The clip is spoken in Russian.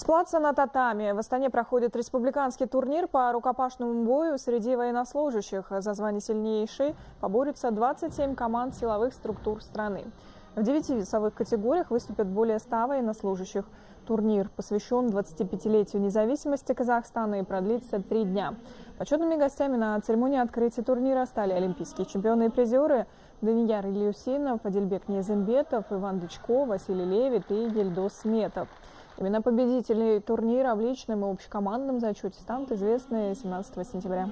С на татами в Астане проходит республиканский турнир по рукопашному бою среди военнослужащих. За звание сильнейшей поборются 27 команд силовых структур страны. В девяти весовых категориях выступят более 100 военнослужащих. Турнир посвящен 25-летию независимости Казахстана и продлится три дня. Почетными гостями на церемонии открытия турнира стали олимпийские чемпионы и призеры Данияр Ильюсинов, Адильбек Незымбетов, Иван Дычко, Василий Левит и Ельдос Сметов. Именно победители турнира в личном и общекомандном зачете станут известны 17 сентября.